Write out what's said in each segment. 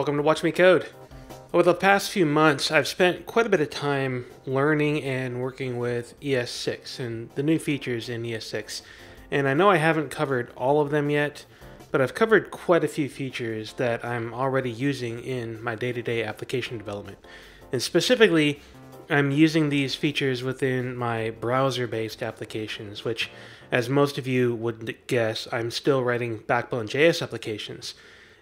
Welcome to Watch Me Code. Over the past few months, I've spent quite a bit of time learning and working with ES6 and the new features in ES6. And I know I haven't covered all of them yet, but I've covered quite a few features that I'm already using in my day to day application development. And specifically, I'm using these features within my browser based applications, which, as most of you would guess, I'm still writing Backbone.js applications.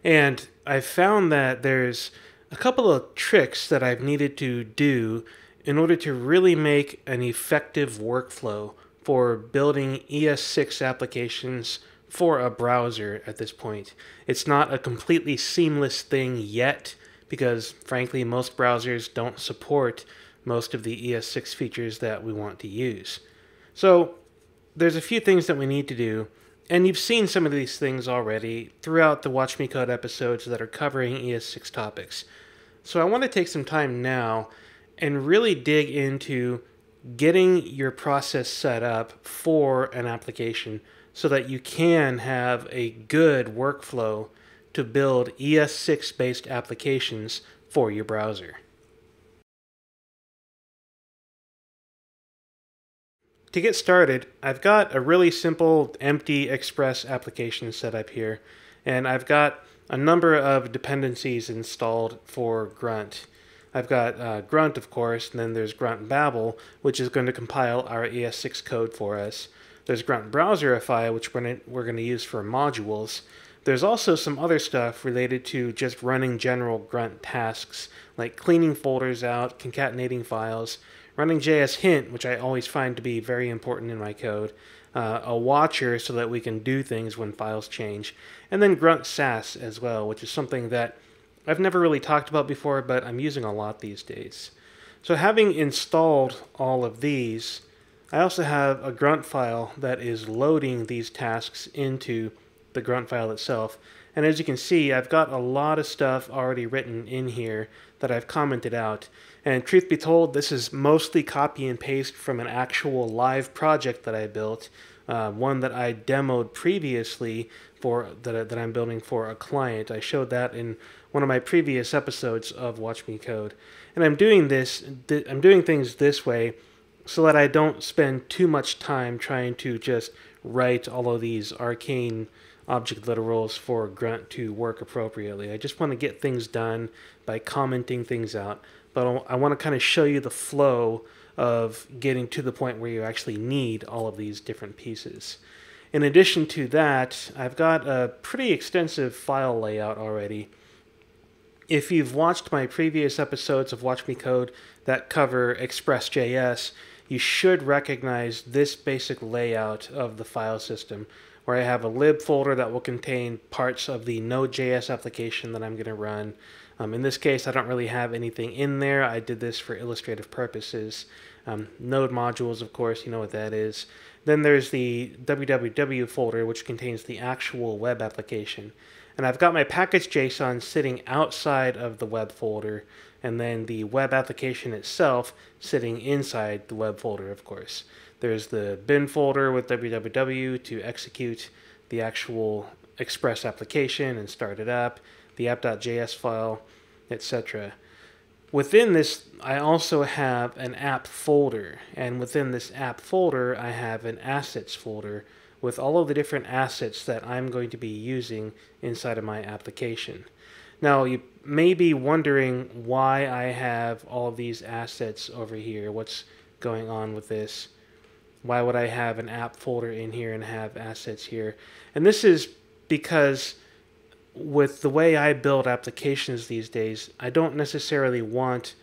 And I've found that there's a couple of tricks that I've needed to do in order to really make an effective workflow for building ES6 applications for a browser at this point. It's not a completely seamless thing yet because, frankly, most browsers don't support most of the ES6 features that we want to use. So, there's a few things that we need to do and you've seen some of these things already throughout the Watch Me Code episodes that are covering ES6 topics. So I want to take some time now and really dig into getting your process set up for an application so that you can have a good workflow to build ES6 based applications for your browser. To get started, I've got a really simple empty Express application set up here, and I've got a number of dependencies installed for Grunt. I've got uh, Grunt, of course, and then there's Grunt Babel, which is going to compile our ES6 code for us. There's Grunt Browserify, which we're going to use for modules. There's also some other stuff related to just running general Grunt tasks, like cleaning folders out, concatenating files, running JS hint, which I always find to be very important in my code, uh, a watcher so that we can do things when files change, and then grunt sass as well, which is something that I've never really talked about before, but I'm using a lot these days. So having installed all of these, I also have a grunt file that is loading these tasks into the grunt file itself. And as you can see, I've got a lot of stuff already written in here that I've commented out. And truth be told, this is mostly copy and paste from an actual live project that I built, uh, one that I demoed previously for that, that I'm building for a client. I showed that in one of my previous episodes of Watch Me Code. And I'm doing this, I'm doing things this way so that I don't spend too much time trying to just write all of these arcane object literals for Grunt to work appropriately. I just want to get things done by commenting things out but I want to kind of show you the flow of getting to the point where you actually need all of these different pieces. In addition to that, I've got a pretty extensive file layout already. If you've watched my previous episodes of Watch Me Code that cover Express.js, you should recognize this basic layout of the file system, where I have a lib folder that will contain parts of the Node.js application that I'm going to run, um, in this case, I don't really have anything in there. I did this for illustrative purposes. Um, node modules, of course, you know what that is. Then there's the www folder, which contains the actual web application. And I've got my package.json sitting outside of the web folder, and then the web application itself sitting inside the web folder, of course. There's the bin folder with www to execute the actual Express application and start it up the app.js file, etc. Within this, I also have an app folder, and within this app folder, I have an assets folder with all of the different assets that I'm going to be using inside of my application. Now, you may be wondering why I have all these assets over here. What's going on with this? Why would I have an app folder in here and have assets here? And this is because with the way I build applications these days, I don't necessarily want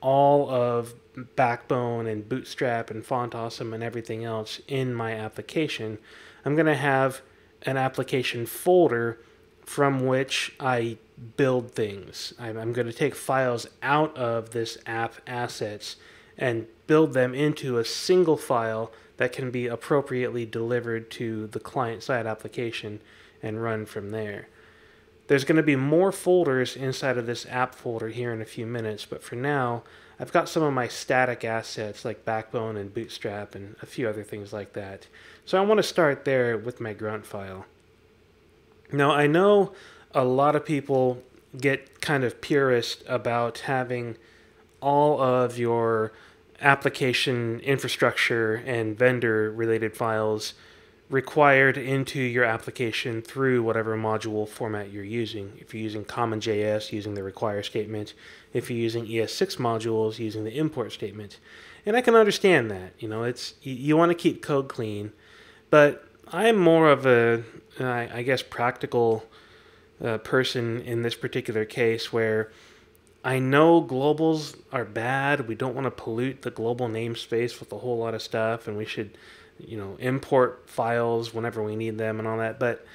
all of Backbone and Bootstrap and Font Awesome and everything else in my application. I'm going to have an application folder from which I build things. I'm, going to take files out of this app assets and build them into a single file that can be appropriately delivered to the client side application and run from there. There's going to be more folders inside of this app folder here in a few minutes, but for now, I've got some of my static assets like Backbone and Bootstrap and a few other things like that. So I want to start there with my grunt file. Now, I know a lot of people get kind of purist about having all of your application infrastructure and vendor related files required into your application through whatever module format you're using. If you're using CommonJS, using the require statement. If you're using ES6 modules, using the import statement. And I can understand that. You know, it's you, you want to keep code clean, but I'm more of a, I guess, practical uh, person in this particular case where I know globals are bad. We don't want to pollute the global namespace with a whole lot of stuff, and we should, you know, import files whenever we need them and all that. But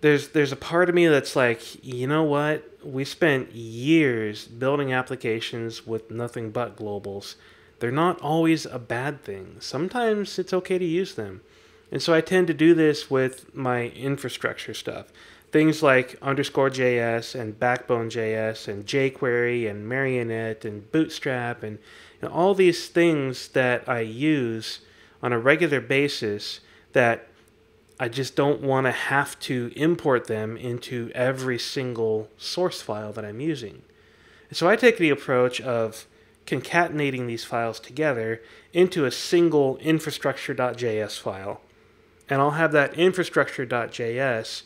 there's there's a part of me that's like, you know what? We spent years building applications with nothing but globals. They're not always a bad thing. Sometimes it's okay to use them. And so I tend to do this with my infrastructure stuff things like underscore JS and Backbone JS and jQuery and Marionette and Bootstrap and know, all these things that I use on a regular basis that I just don't want to have to import them into every single source file that I'm using. So I take the approach of concatenating these files together into a single infrastructure.js file. And I'll have that infrastructure.js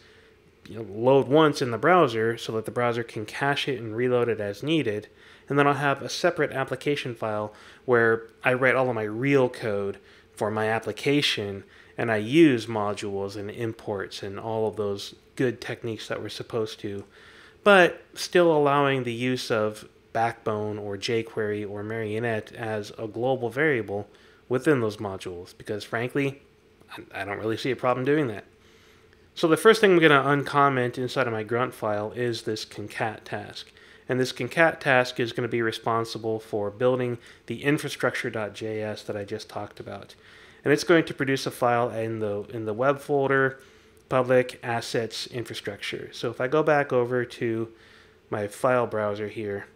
you know, load once in the browser so that the browser can cache it and reload it as needed. And then I'll have a separate application file where I write all of my real code for my application and I use modules and imports and all of those good techniques that we're supposed to, but still allowing the use of Backbone or jQuery or Marionette as a global variable within those modules because frankly, I don't really see a problem doing that. So the first thing I'm going to uncomment inside of my grunt file is this concat task. And this concat task is going to be responsible for building the infrastructure.js that I just talked about. And it's going to produce a file in the in the web folder public assets infrastructure. So if I go back over to my file browser here,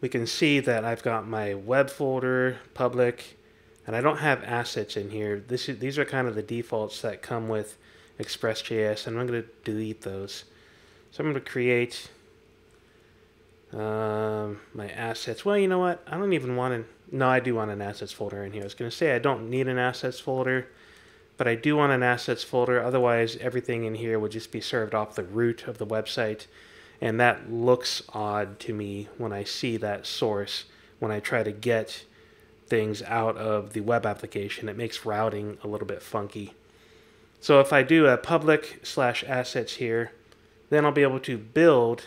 we can see that I've got my web folder public and I don't have assets in here. This is, these are kind of the defaults that come with Express.js, and I'm going to delete those. So I'm going to create um, my assets. Well, you know what? I don't even want an. No, I do want an assets folder in here. I was going to say I don't need an assets folder, but I do want an assets folder. Otherwise, everything in here would just be served off the root of the website, and that looks odd to me when I see that source. When I try to get things out of the web application, it makes routing a little bit funky. So if I do a public slash assets here, then I'll be able to build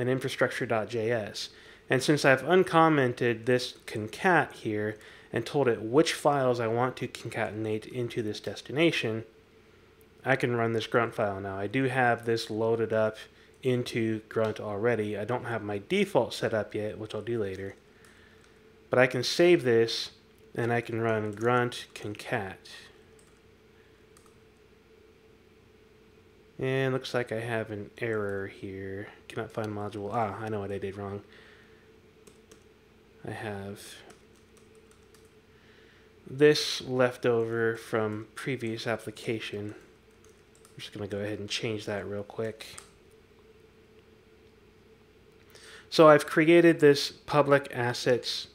an infrastructure.js. And since I've uncommented this concat here and told it which files I want to concatenate into this destination, I can run this grunt file now. I do have this loaded up into grunt already. I don't have my default set up yet, which I'll do later. But I can save this and I can run grunt concat. And looks like I have an error here. Cannot find module. Ah, I know what I did wrong. I have this left over from previous application. I'm just going to go ahead and change that real quick. So I've created this public assets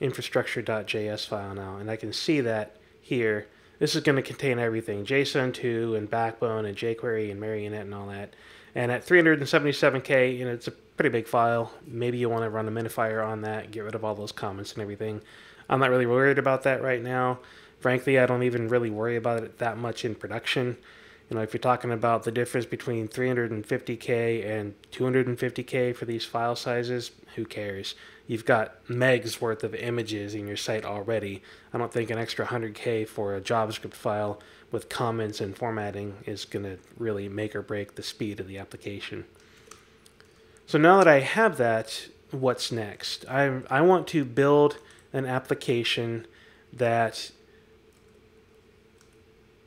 infrastructure.js file now, and I can see that here this is going to contain everything JSON 2 and Backbone and jQuery and Marionette and all that. And at 377K, you know, it's a pretty big file. Maybe you want to run a minifier on that, get rid of all those comments and everything. I'm not really worried about that right now. Frankly, I don't even really worry about it that much in production. You know, if you're talking about the difference between 350K and 250K for these file sizes, who cares? You've got megs worth of images in your site already. I don't think an extra 100K for a JavaScript file with comments and formatting is going to really make or break the speed of the application. So now that I have that, what's next? I, I want to build an application that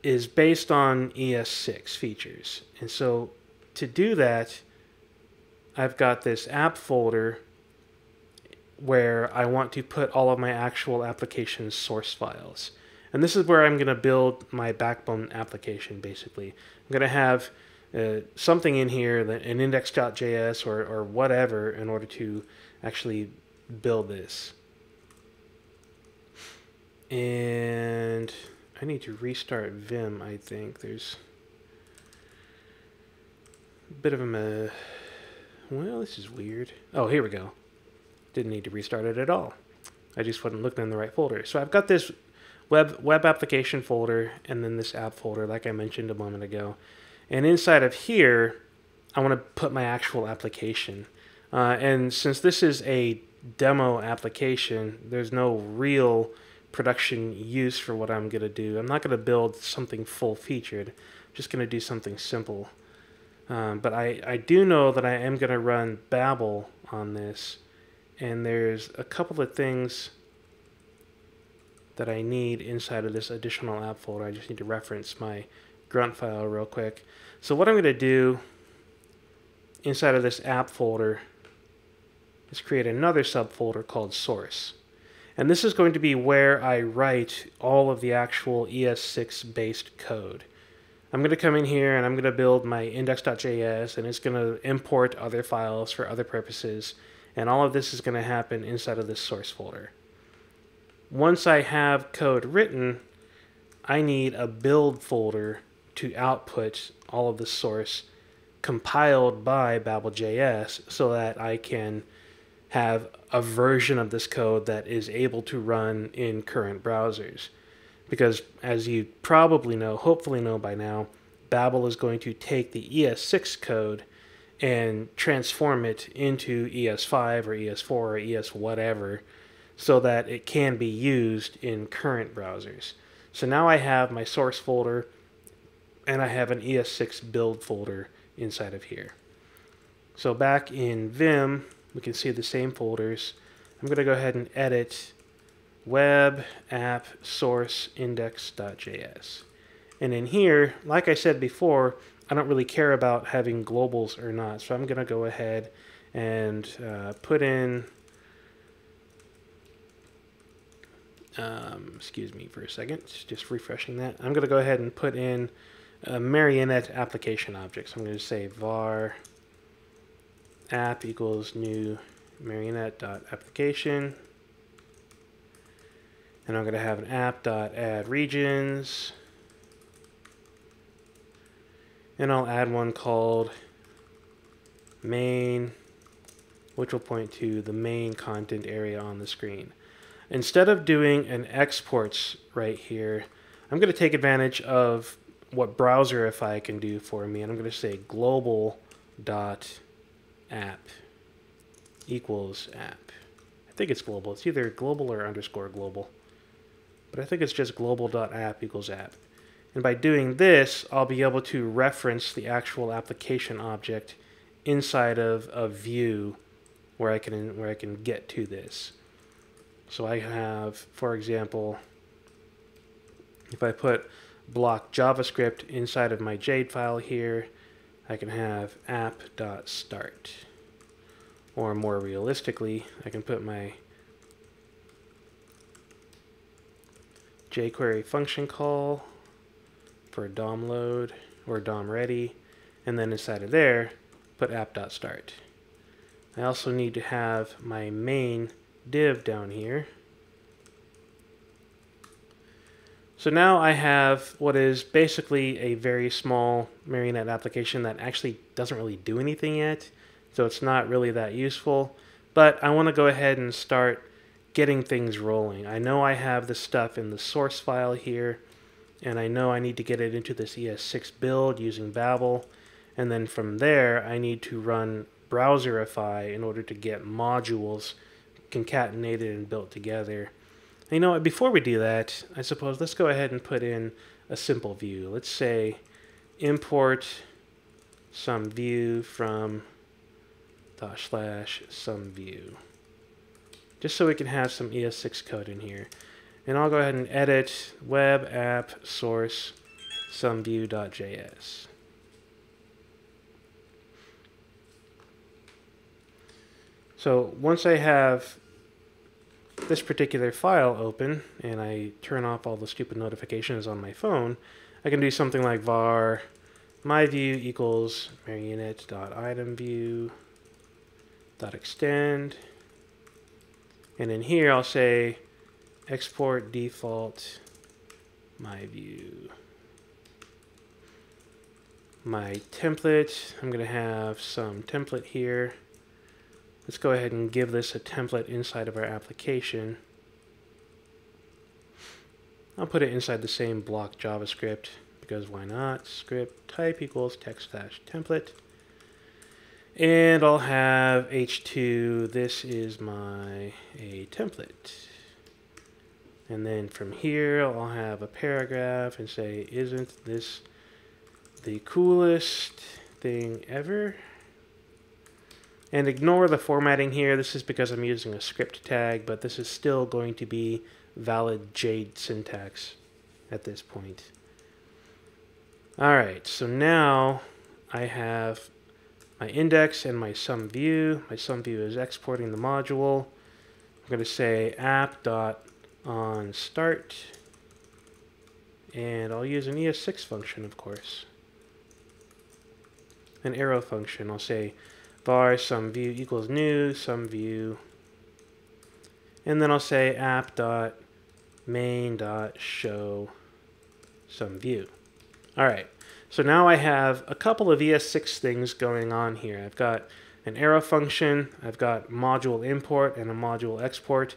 is based on ES6 features. And so to do that, I've got this app folder where I want to put all of my actual application source files. And this is where I'm going to build my backbone application basically. I'm going to have uh, something in here, that, an index.js or, or whatever, in order to actually build this. And I need to restart Vim, I think. There's a bit of a... Well, this is weird. Oh, here we go. Didn't need to restart it at all. I just wasn't looking in the right folder. So I've got this web web application folder and then this app folder like I mentioned a moment ago. And inside of here, I want to put my actual application. Uh, and since this is a demo application, there's no real production use for what I'm going to do. I'm not going to build something full featured. I'm just going to do something simple. Um, but I, I do know that I am going to run Babel on this. And there's a couple of things that I need inside of this additional app folder. I just need to reference my grunt file real quick. So what I'm going to do inside of this app folder is create another subfolder called source. And this is going to be where I write all of the actual ES6 based code. I'm going to come in here and I'm going to build my index.js and it's going to import other files for other purposes. And all of this is going to happen inside of this source folder. Once I have code written, I need a build folder to output all of the source compiled by Babel.js so that I can have a version of this code that is able to run in current browsers. Because as you probably know, hopefully know by now, Babel is going to take the ES6 code and transform it into ES5 or ES4 or ES whatever so that it can be used in current browsers. So now I have my source folder and I have an ES6 build folder inside of here. So back in Vim, we can see the same folders. I'm going to go ahead and edit web app source index.js. And in here, like I said before, I don't really care about having globals or not. So I'm going to go ahead and uh, put in um, excuse me for a second, just refreshing that. I'm going to go ahead and put in a marionette application object. So I'm going to say var app equals new marionette.application. And I'm going to have an app.add regions. And I'll add one called main, which will point to the main content area on the screen. Instead of doing an exports right here, I'm going to take advantage of what Browserify can do for me. And I'm going to say global dot app equals app. I think it's global. It's either global or underscore global. But I think it's just global dot app equals app. And by doing this, I'll be able to reference the actual application object inside of a view where I can where I can get to this. So I have, for example, if I put block JavaScript inside of my Jade file here, I can have app.start. Or more realistically, I can put my jQuery function call for DOM load or DOM ready, and then inside of there, put app.start. I also need to have my main div down here. So now I have what is basically a very small Marionette application that actually doesn't really do anything yet. So it's not really that useful. But I want to go ahead and start getting things rolling. I know I have the stuff in the source file here. And I know I need to get it into this ES6 build using Babel. And then from there, I need to run Browserify in order to get modules concatenated and built together. And you know what, before we do that, I suppose let's go ahead and put in a simple view. Let's say import some view from dot slash some view. Just so we can have some ES6 code in here. And I'll go ahead and edit web app source some view.js. So once I have this particular file open and I turn off all the stupid notifications on my phone, I can do something like var my view equals marionette.itemView.extend. And in here, I'll say export default my view. My template, I'm going to have some template here. Let's go ahead and give this a template inside of our application. I'll put it inside the same block JavaScript because why not? Script type equals text dash template. And I'll have h2, this is my a template. And then from here, I'll have a paragraph and say, isn't this the coolest thing ever? And ignore the formatting here. This is because I'm using a script tag, but this is still going to be valid Jade syntax at this point. All right, so now I have my index and my some view. My some view is exporting the module. I'm going to say app dot on start, and I'll use an ES6 function, of course. An arrow function. I'll say var some view equals new some view, and then I'll say app dot main dot show view. All right, so now I have a couple of ES6 things going on here. I've got an arrow function, I've got module import and a module export.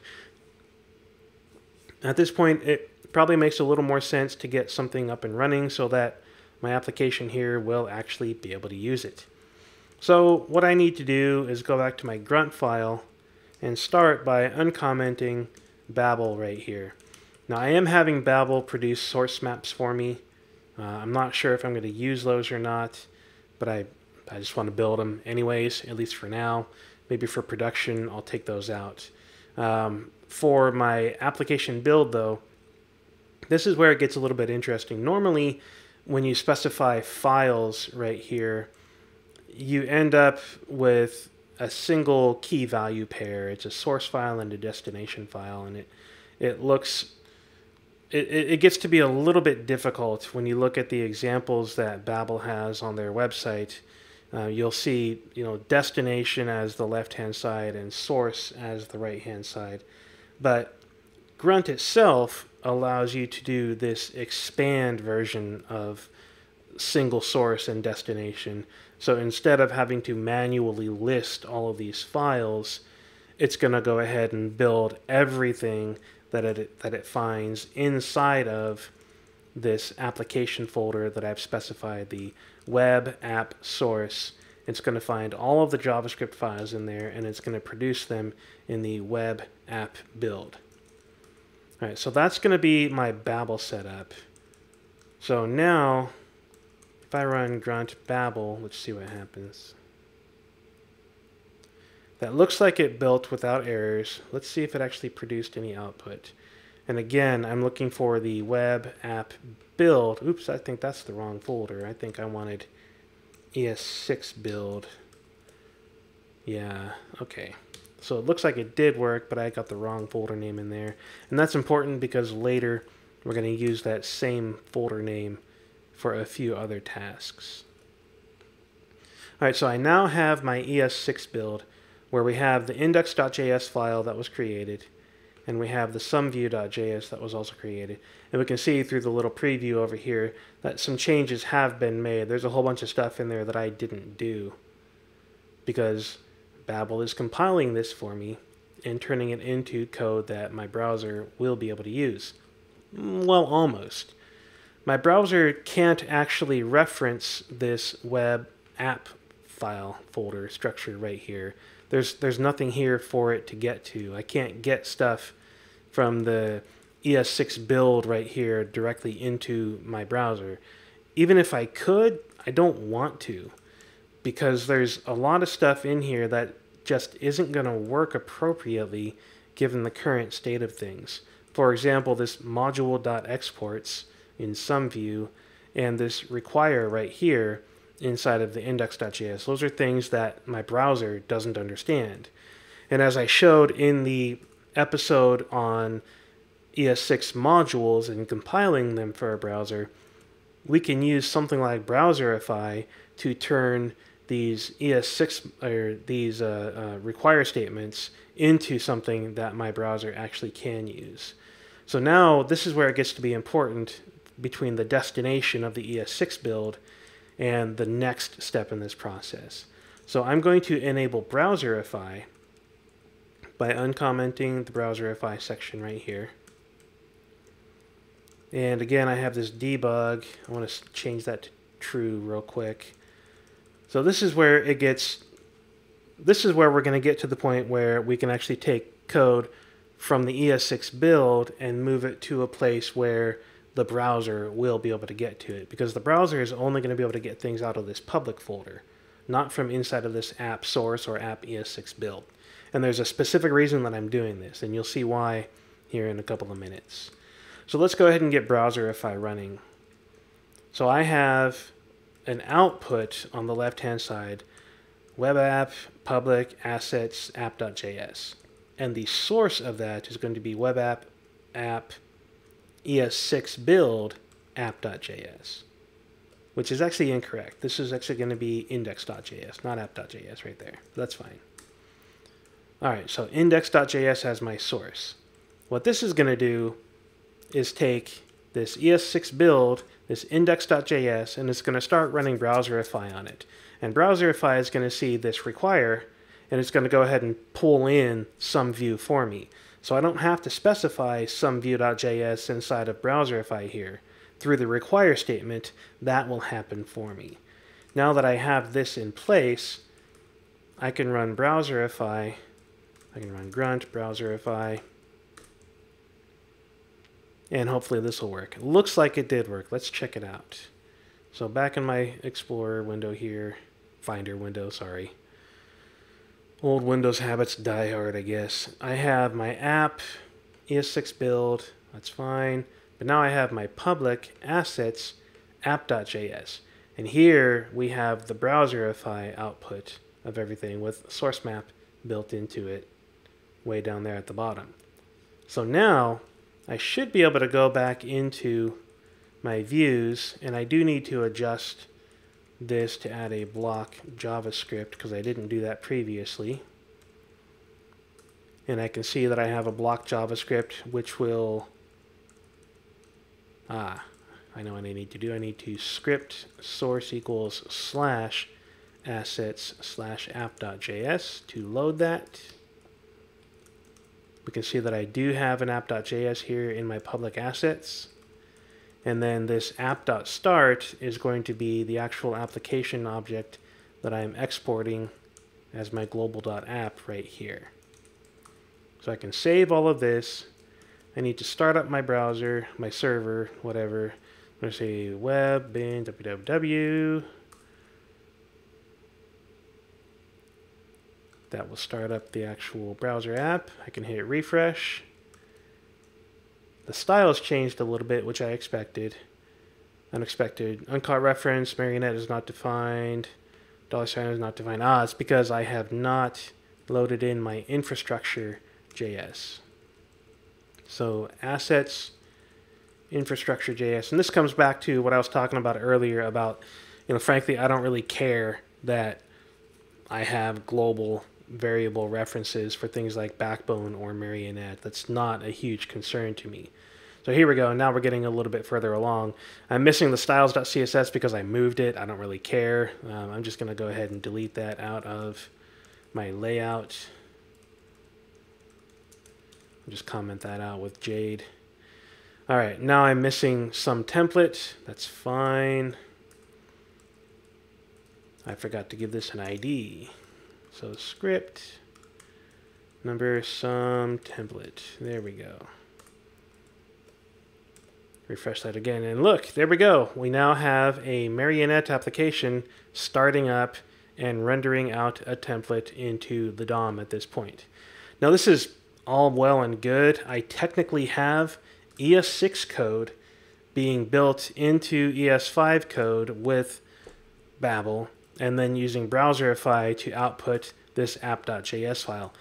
At this point, it probably makes a little more sense to get something up and running so that my application here will actually be able to use it. So what I need to do is go back to my grunt file and start by uncommenting Babel right here. Now I am having Babel produce source maps for me. Uh, I'm not sure if I'm going to use those or not, but I, I just want to build them anyways, at least for now. Maybe for production, I'll take those out. Um, for my application build though, this is where it gets a little bit interesting. Normally, when you specify files right here, you end up with a single key value pair. It's a source file and a destination file, and it it looks it, it gets to be a little bit difficult when you look at the examples that Babel has on their website. Uh, you'll see, you know, destination as the left-hand side and source as the right-hand side. But Grunt itself allows you to do this expand version of single source and destination. So instead of having to manually list all of these files, it's going to go ahead and build everything that it, that it finds inside of this application folder that I've specified, the web app source. It's going to find all of the JavaScript files in there and it's going to produce them in the web app build. All right, so that's going to be my Babel setup. So now, if I run grunt Babel, let's see what happens. That looks like it built without errors. Let's see if it actually produced any output. And again, I'm looking for the web app build. Oops, I think that's the wrong folder. I think I wanted ES6 build. Yeah, okay. So it looks like it did work, but I got the wrong folder name in there. And that's important because later we're going to use that same folder name for a few other tasks. Alright, so I now have my ES6 build where we have the index.js file that was created, and we have the someview.js that was also created. And we can see through the little preview over here that some changes have been made. There's a whole bunch of stuff in there that I didn't do because Babel is compiling this for me and turning it into code that my browser will be able to use. Well, almost. My browser can't actually reference this web app file folder structure right here there's there's nothing here for it to get to. I can't get stuff from the ES6 build right here directly into my browser. Even if I could, I don't want to because there's a lot of stuff in here that just isn't going to work appropriately given the current state of things. For example, this module.exports in some view and this require right here inside of the index.js. Those are things that my browser doesn't understand. And as I showed in the episode on ES6 modules and compiling them for a browser, we can use something like Browserify to turn these ES6 or these uh, uh, require statements into something that my browser actually can use. So now this is where it gets to be important between the destination of the ES6 build and the next step in this process. So I'm going to enable Browserify by uncommenting the Browserify section right here. And again, I have this debug. I want to change that to true real quick. So this is where it gets, this is where we're going to get to the point where we can actually take code from the ES6 build and move it to a place where the browser will be able to get to it because the browser is only going to be able to get things out of this public folder, not from inside of this app source or app ES6 build. And there's a specific reason that I'm doing this, and you'll see why here in a couple of minutes. So let's go ahead and get Browserify running. So I have an output on the left-hand side, web app, public, assets, app.js. And the source of that is going to be web app, app, ES6 build, app.js, which is actually incorrect. This is actually going to be index.js, not app.js right there. That's fine. All right, so index.js has my source. What this is going to do is take this ES6 build, this index.js, and it's going to start running Browserify on it. And Browserify is going to see this require, and it's going to go ahead and pull in some view for me. So I don't have to specify some view.js inside of Browserify here. Through the require statement, that will happen for me. Now that I have this in place, I can run Browserify, I can run grunt, Browserify, and hopefully this will work. It looks like it did work. Let's check it out. So back in my Explorer window here, Finder window, sorry. Old Windows habits die hard, I guess. I have my app, ES6 build, that's fine. But now I have my public assets, app.js. And here we have the browserify output of everything with source map built into it way down there at the bottom. So now I should be able to go back into my views and I do need to adjust this to add a block JavaScript because I didn't do that previously. And I can see that I have a block JavaScript which will, ah, I know what I need to do. I need to script source equals slash assets slash app.js to load that. We can see that I do have an app.js here in my public assets. And then this app.start is going to be the actual application object that I'm exporting as my global.app right here. So I can save all of this. I need to start up my browser, my server, whatever. I'm going to say web bin www. That will start up the actual browser app. I can hit refresh. The style has changed a little bit, which I expected. Unexpected. Uncaught reference, marionette is not defined. Dollar sign is not defined. Ah, it's because I have not loaded in my infrastructure JS. So assets, infrastructure JS. And this comes back to what I was talking about earlier about, you know, frankly, I don't really care that I have global variable references for things like Backbone or Marionette. That's not a huge concern to me. So here we go. Now we're getting a little bit further along. I'm missing the styles.css because I moved it. I don't really care. Um, I'm just going to go ahead and delete that out of my layout. I'll just comment that out with Jade. All right, now I'm missing some template. That's fine. I forgot to give this an ID. So script, number, some template. There we go. Refresh that again. And look, there we go. We now have a Marionette application starting up and rendering out a template into the DOM at this point. Now this is all well and good. I technically have ES6 code being built into ES5 code with Babel and then using Browserify to output this app.js file.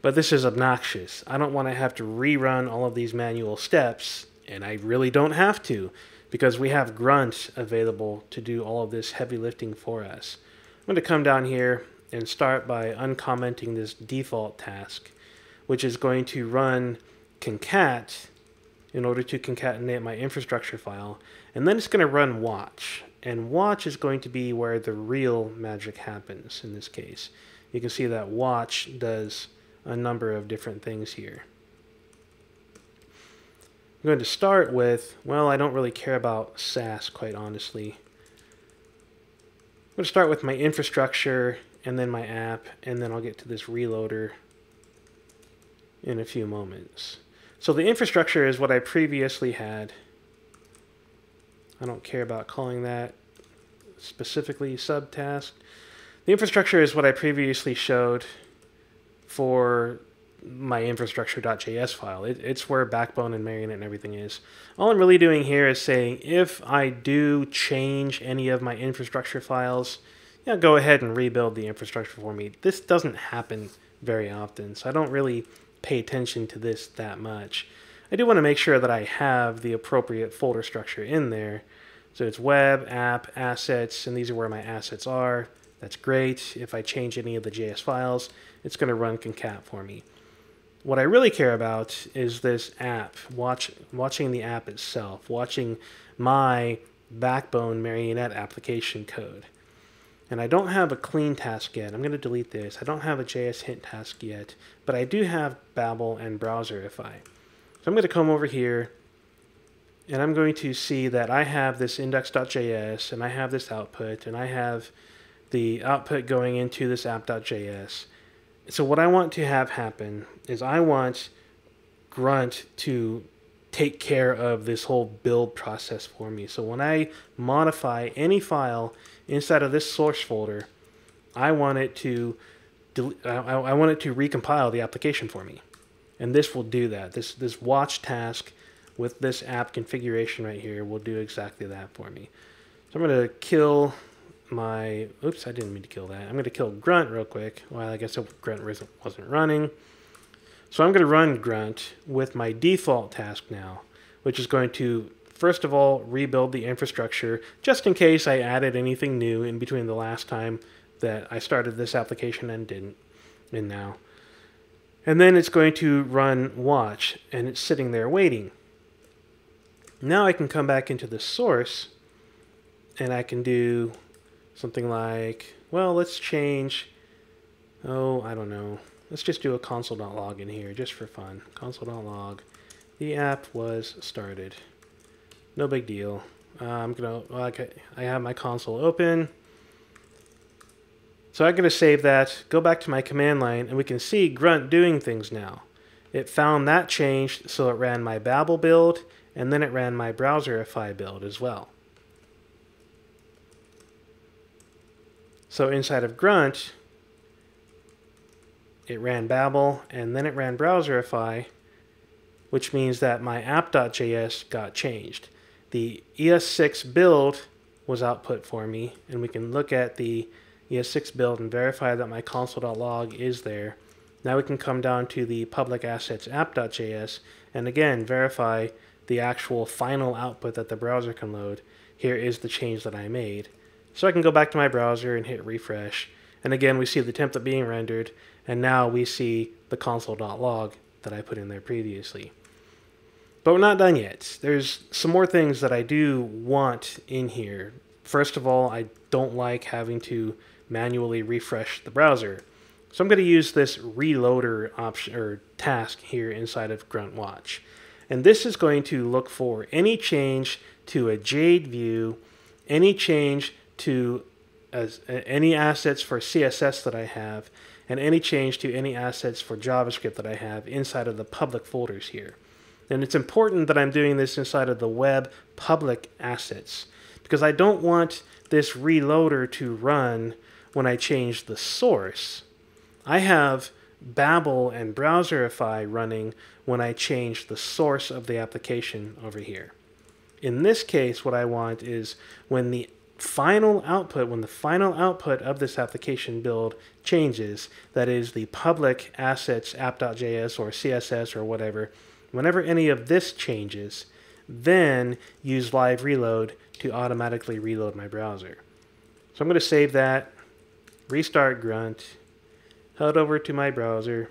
But this is obnoxious. I don't want to have to rerun all of these manual steps, and I really don't have to. because we have Grunt available to do all of this heavy lifting for us. I'm going to come down here and start by uncommenting this default task, which is going to run concat in order to concatenate my infrastructure file, and then it's going to run watch. And watch is going to be where the real magic happens in this case. You can see that watch does a number of different things here. I'm going to start with, well, I don't really care about Sass, quite honestly. I'm going to start with my infrastructure and then my app, and then I'll get to this reloader in a few moments. So the infrastructure is what I previously had. I don't care about calling that specifically subtask. The infrastructure is what I previously showed for my infrastructure.js file. It, it's where Backbone and Marionette and everything is. All I'm really doing here is saying if I do change any of my infrastructure files, you know, go ahead and rebuild the infrastructure for me. This doesn't happen very often, so I don't really pay attention to this that much. I do want to make sure that I have the appropriate folder structure in there. So it's web, app, assets, and these are where my assets are. That's great. If I change any of the JS files, it's going to run concat for me. What I really care about is this app, watch, watching the app itself, watching my backbone marionette application code. And I don't have a clean task yet. I'm going to delete this. I don't have a JS hint task yet, but I do have Babel and Browserify. So I'm going to come over here and I'm going to see that I have this index.js and I have this output and I have the output going into this app.js. So what I want to have happen is I want Grunt to take care of this whole build process for me. So when I modify any file inside of this source folder, I want it to I want it to recompile the application for me. And this will do that. This this watch task with this app configuration right here will do exactly that for me. So I'm going to kill my, oops, I didn't mean to kill that. I'm going to kill grunt real quick. Well, I guess grunt wasn't running. So I'm going to run grunt with my default task now, which is going to first of all, rebuild the infrastructure just in case I added anything new in between the last time that I started this application and didn't, and now. And then it's going to run watch, and it's sitting there waiting. Now I can come back into the source, and I can do something like, well, let's change, oh, I don't know. Let's just do a console.log in here, just for fun. Console.log. The app was started no big deal. Uh, I'm gonna, okay, I have my console open. So I'm gonna save that, go back to my command line, and we can see Grunt doing things now. It found that changed, so it ran my Babel build, and then it ran my Browserify build as well. So inside of Grunt, it ran Babel, and then it ran Browserify, which means that my app.js got changed the ES6 build was output for me, and we can look at the ES6 build and verify that my console.log is there. Now we can come down to the public assets app.js and again verify the actual final output that the browser can load. Here is the change that I made. So I can go back to my browser and hit refresh. And again, we see the template being rendered, and now we see the console.log that I put in there previously. But we're not done yet. There's some more things that I do want in here. First of all, I don't like having to manually refresh the browser. So I'm going to use this reloader option or task here inside of Grunt Watch. And this is going to look for any change to a Jade view, any change to as, any assets for CSS that I have, and any change to any assets for JavaScript that I have inside of the public folders here. And it's important that I'm doing this inside of the web public assets because I don't want this reloader to run when I change the source. I have Babel and Browserify running when I change the source of the application over here. In this case, what I want is when the final output, when the final output of this application build changes, that is the public assets app.js or CSS or whatever, Whenever any of this changes, then use live reload to automatically reload my browser. So I'm going to save that, restart Grunt, head over to my browser,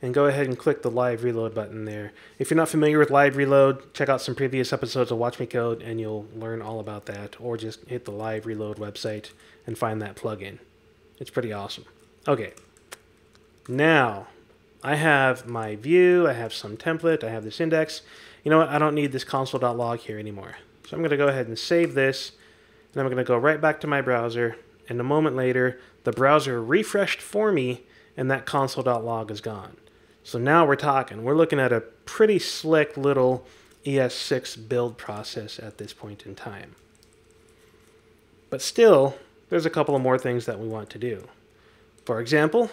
and go ahead and click the live reload button there. If you're not familiar with live reload, check out some previous episodes of Watch Me Code and you'll learn all about that, or just hit the live reload website and find that plugin. It's pretty awesome. Okay, now I have my view, I have some template, I have this index. You know what, I don't need this console.log here anymore. So I'm going to go ahead and save this, and I'm going to go right back to my browser, and a moment later, the browser refreshed for me, and that console.log is gone. So now we're talking. We're looking at a pretty slick little ES6 build process at this point in time. But still, there's a couple of more things that we want to do. For example,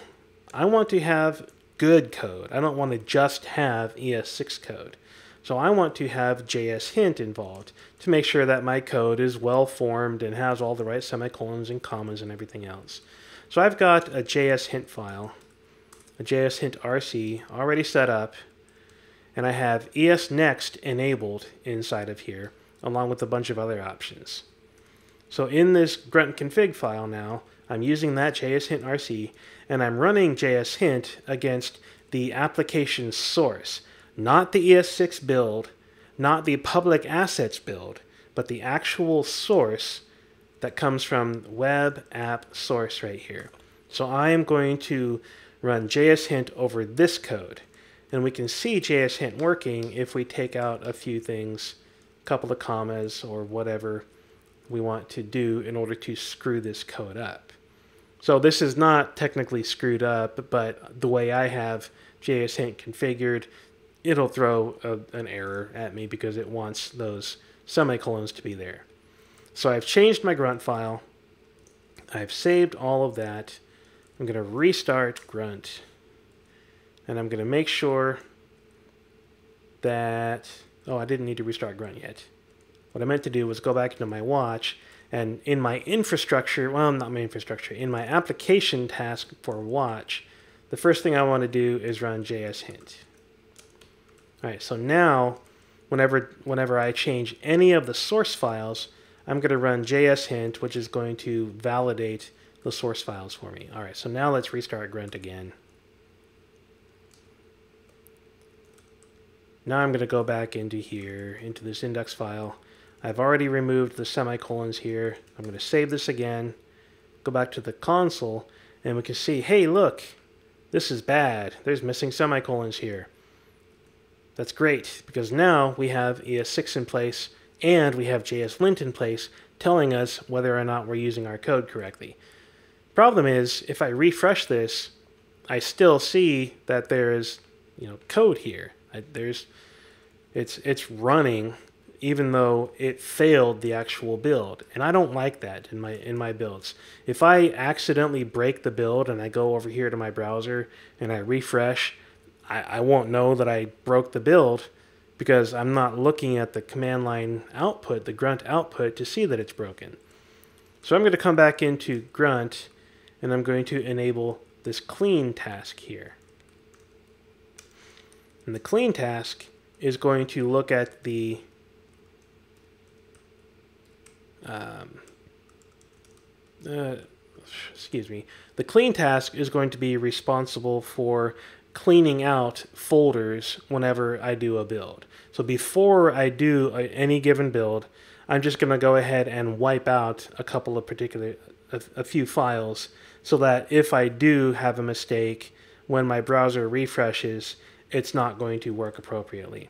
I want to have good code. I don't want to just have ES6 code. So I want to have JS hint involved to make sure that my code is well formed and has all the right semicolons and commas and everything else. So I've got a JS hint file a JS hint RC already set up, and I have ES Next enabled inside of here, along with a bunch of other options. So in this grunt config file now, I'm using that JS hint RC, and I'm running JS hint against the application source, not the ES6 build, not the public assets build, but the actual source that comes from web app source right here. So I am going to run jshint over this code. And we can see jshint working if we take out a few things, a couple of commas or whatever we want to do in order to screw this code up. So this is not technically screwed up, but the way I have jshint configured, it'll throw a, an error at me because it wants those semicolons to be there. So I've changed my grunt file. I've saved all of that. I'm going to restart grunt and I'm going to make sure that oh I didn't need to restart grunt yet what I meant to do was go back into my watch and in my infrastructure well not my infrastructure in my application task for watch the first thing I want to do is run JS hint alright so now whenever whenever I change any of the source files I'm going to run JS hint which is going to validate the source files for me. All right, so now let's restart Grunt again. Now I'm going to go back into here, into this index file. I've already removed the semicolons here. I'm going to save this again, go back to the console, and we can see, hey, look, this is bad. There's missing semicolons here. That's great, because now we have ES6 in place, and we have JSLint in place, telling us whether or not we're using our code correctly. Problem is, if I refresh this, I still see that there's you know code here. I, there's it's it's running even though it failed the actual build and i don't like that in my in my builds if i accidentally break the build and i go over here to my browser and i refresh i, I won't know that i broke the build because i'm not looking at the command line output the grunt output to see that it's broken so i'm going to come back into grunt and I'm going to enable this clean task here. And the clean task is going to look at the um, uh, excuse me, the clean task is going to be responsible for cleaning out folders whenever I do a build. So before I do a, any given build, I'm just going to go ahead and wipe out a couple of particular, a, a few files so that if I do have a mistake when my browser refreshes, it's not going to work appropriately.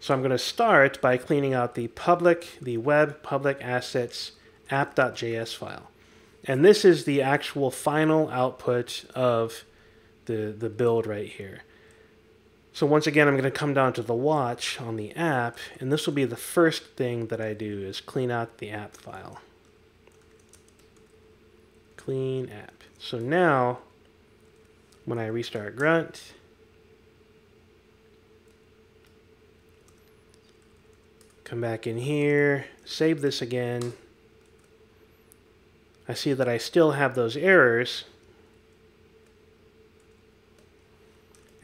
So I'm going to start by cleaning out the public, the web public assets app.js file. And this is the actual final output of the, the build right here. So once again, I'm going to come down to the watch on the app, and this will be the first thing that I do is clean out the app file clean app. So now, when I restart Grunt, come back in here, save this again. I see that I still have those errors.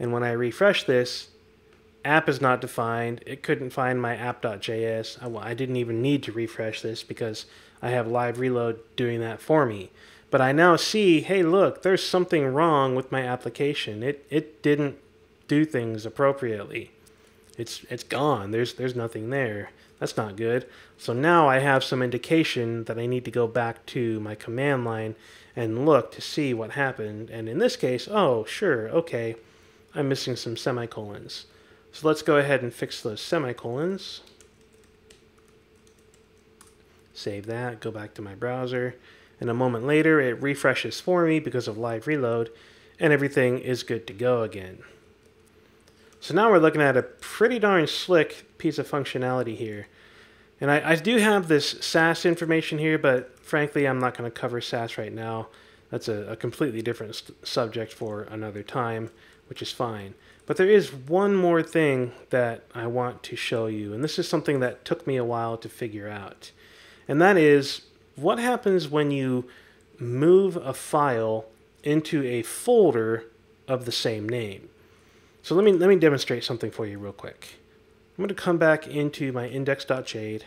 And when I refresh this, app is not defined. It couldn't find my app.js. I, I didn't even need to refresh this because I have live reload doing that for me. But I now see, hey, look, there's something wrong with my application. It it didn't do things appropriately. It's it's gone. There's there's nothing there. That's not good. So now I have some indication that I need to go back to my command line and look to see what happened. And in this case, oh, sure, okay, I'm missing some semicolons. So let's go ahead and fix those semicolons. Save that, go back to my browser, and a moment later it refreshes for me because of live reload, and everything is good to go again. So now we're looking at a pretty darn slick piece of functionality here. And I, I do have this Sass information here, but frankly I'm not going to cover Sass right now. That's a, a completely different subject for another time, which is fine. But there is one more thing that I want to show you, and this is something that took me a while to figure out and that is what happens when you move a file into a folder of the same name. So let me let me demonstrate something for you real quick. I'm going to come back into my index.jade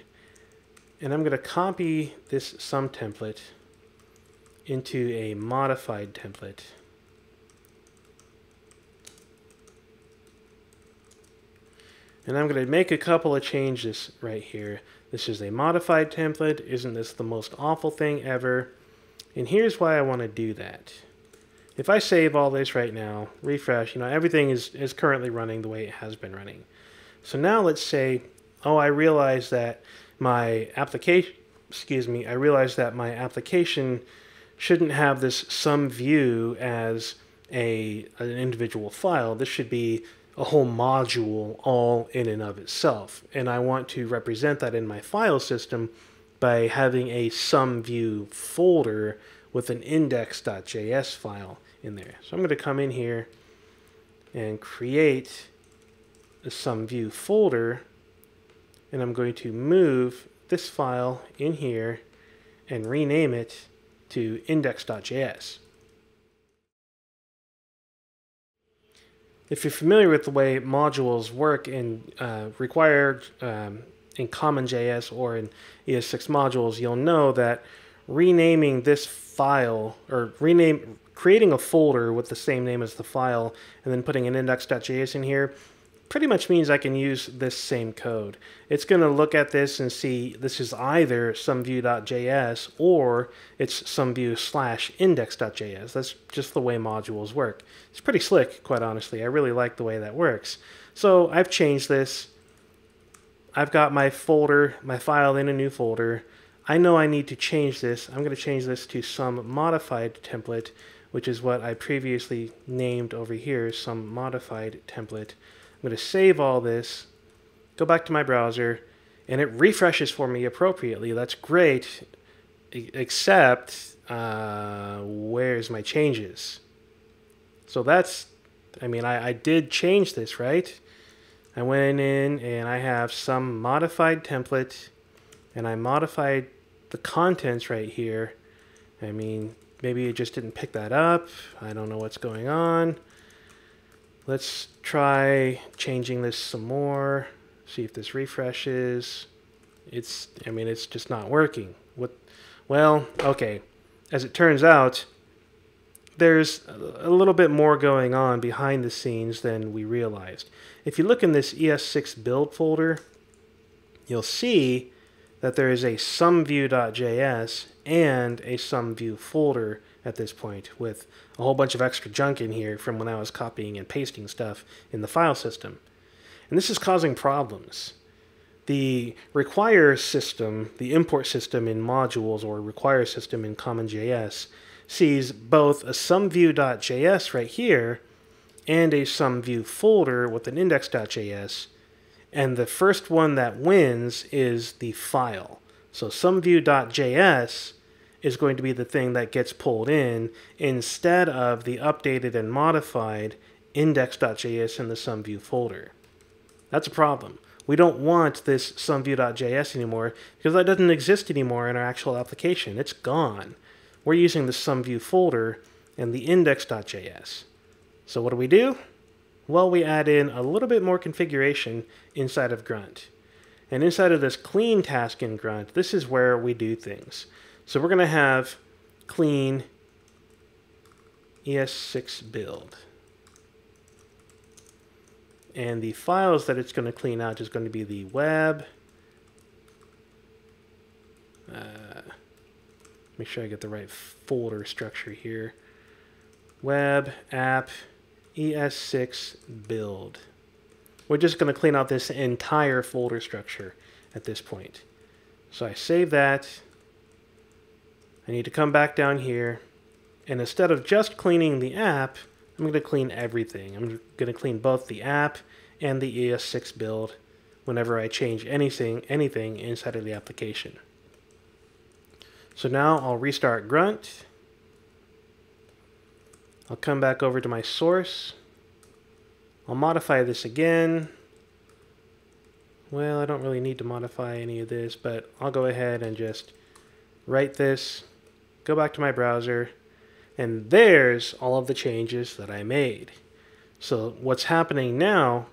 and I'm going to copy this some template into a modified template. And I'm going to make a couple of changes right here. This is a modified template. Isn't this the most awful thing ever? And here's why I want to do that. If I save all this right now, refresh, you know, everything is, is currently running the way it has been running. So now let's say, oh, I realize that my application, excuse me, I realize that my application shouldn't have this some view as a an individual file. This should be a whole module all in and of itself. And I want to represent that in my file system by having a some view folder with an index.js file in there. So I'm going to come in here and create a some view folder and I'm going to move this file in here and rename it to index.js. if you're familiar with the way modules work in uh, required um, in CommonJS or in ES6 modules, you'll know that renaming this file or rename creating a folder with the same name as the file and then putting an index.js in here pretty much means I can use this same code. It's going to look at this and see this is either someview.js or it's someview slash index.js. That's just the way modules work. It's pretty slick, quite honestly. I really like the way that works. So I've changed this. I've got my folder, my file in a new folder. I know I need to change this. I'm going to change this to some modified template, which is what I previously named over here, some modified template. I'm going to save all this, go back to my browser, and it refreshes for me appropriately. That's great, except uh, where's my changes? So that's, I mean, I, I did change this, right? I went in and I have some modified template and I modified the contents right here. I mean, maybe it just didn't pick that up. I don't know what's going on. Let's try changing this some more. See if this refreshes. It's, I mean, it's just not working. What? Well, okay. As it turns out, there's a little bit more going on behind the scenes than we realized. If you look in this ES6 build folder, you'll see that there is a someview.js and a someview folder at this point with a whole bunch of extra junk in here from when I was copying and pasting stuff in the file system. And this is causing problems. The require system, the import system in modules or require system in CommonJS sees both a someview.js right here and a someview folder with an index.js. And the first one that wins is the file. So someview.js is going to be the thing that gets pulled in instead of the updated and modified index.js in the SomeView folder. That's a problem. We don't want this SomeView.js anymore because that doesn't exist anymore in our actual application. It's gone. We're using the SomeView folder and the index.js. So what do we do? Well, we add in a little bit more configuration inside of Grunt. And inside of this clean task in Grunt, this is where we do things. So we're going to have clean ES6 build. And the files that it's going to clean out is going to be the web. Uh, make sure I get the right folder structure here. Web, app, ES6 build. We're just going to clean out this entire folder structure at this point. So I save that. I need to come back down here. And instead of just cleaning the app, I'm going to clean everything. I'm going to clean both the app and the ES6 build whenever I change anything, anything inside of the application. So now I'll restart Grunt. I'll come back over to my source. I'll modify this again. Well, I don't really need to modify any of this, but I'll go ahead and just write this, go back to my browser, and there's all of the changes that I made. So what's happening now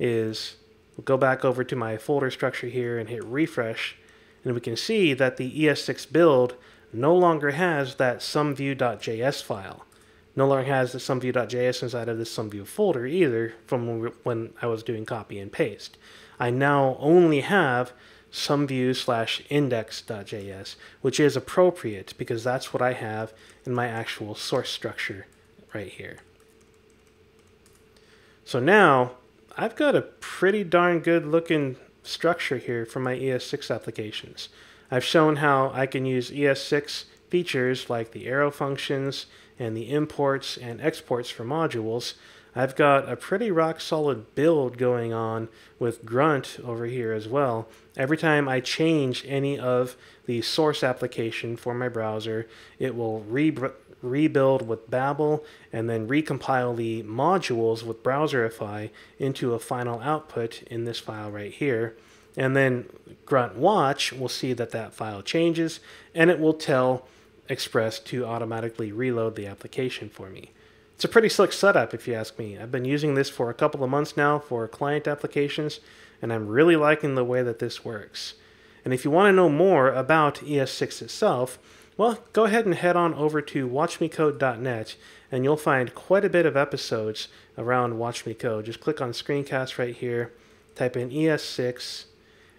is we'll go back over to my folder structure here and hit refresh, and we can see that the ES6 build no longer has that someview.js file. No longer has the someview.js inside of this someview folder either from when I was doing copy and paste. I now only have someview slash index.js, which is appropriate because that's what I have in my actual source structure right here. So now I've got a pretty darn good looking structure here for my ES6 applications. I've shown how I can use ES6 features like the arrow functions and the imports and exports for modules I've got a pretty rock solid build going on with Grunt over here as well. Every time I change any of the source application for my browser, it will re rebuild with Babel and then recompile the modules with Browserify into a final output in this file right here. And then Grunt Watch will see that that file changes and it will tell Express to automatically reload the application for me. It's a pretty slick setup if you ask me. I've been using this for a couple of months now for client applications, and I'm really liking the way that this works. And if you want to know more about ES6 itself, well, go ahead and head on over to watchmecode.net and you'll find quite a bit of episodes around Watch Me Code. Just click on screencast right here, type in ES6,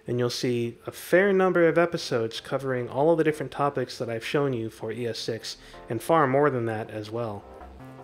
and you'll see a fair number of episodes covering all of the different topics that I've shown you for ES6, and far more than that as well.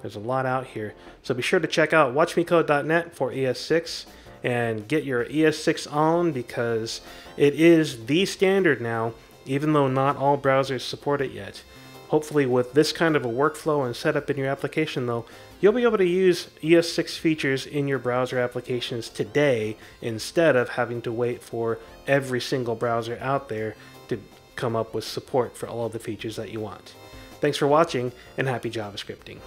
There's a lot out here. So be sure to check out watchmecode.net for ES6 and get your ES6 on because it is the standard now, even though not all browsers support it yet. Hopefully with this kind of a workflow and setup in your application though, you'll be able to use ES6 features in your browser applications today instead of having to wait for every single browser out there to come up with support for all of the features that you want. Thanks for watching and happy JavaScripting.